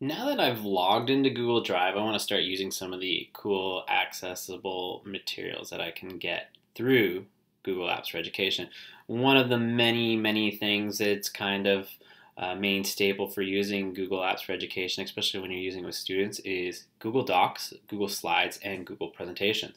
Now that I've logged into Google Drive, I want to start using some of the cool accessible materials that I can get through Google Apps for Education. One of the many, many things that's kind of uh, main staple for using Google Apps for Education, especially when you're using it with students, is Google Docs, Google Slides, and Google Presentations.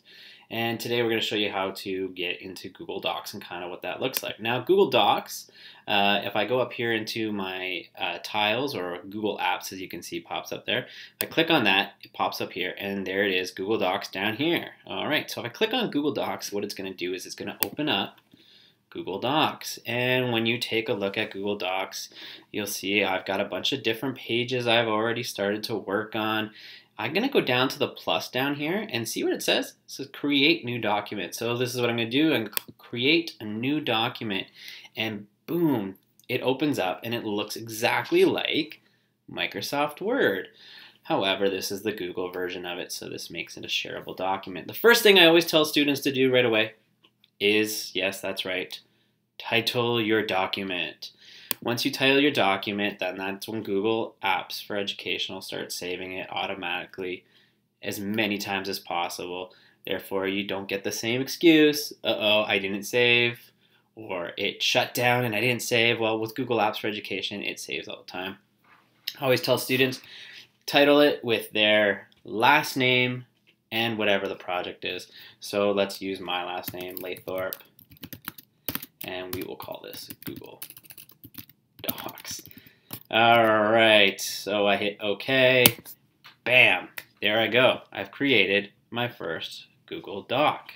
And today we're going to show you how to get into Google Docs and kind of what that looks like. Now, Google Docs, uh, if I go up here into my uh, tiles or Google Apps, as you can see pops up there, if I click on that, it pops up here, and there it is, Google Docs down here. All right, so if I click on Google Docs, what it's going to do is it's going to open up Google Docs. And when you take a look at Google Docs, you'll see I've got a bunch of different pages I've already started to work on. I'm going to go down to the plus down here and see what it says. It says create new document. So this is what I'm to do. and create a new document and boom, it opens up and it looks exactly like Microsoft Word. However, this is the Google version of it, so this makes it a shareable document. The first thing I always tell students to do right away is, yes, that's right, title your document. Once you title your document, then that's when Google Apps for Education will start saving it automatically as many times as possible. Therefore, you don't get the same excuse, uh-oh, I didn't save, or it shut down and I didn't save. Well, with Google Apps for Education, it saves all the time. I always tell students, title it with their last name and whatever the project is. So let's use my last name, Laythorpe, and we will call this Google Docs. All right, so I hit OK. Bam, there I go. I've created my first Google Doc.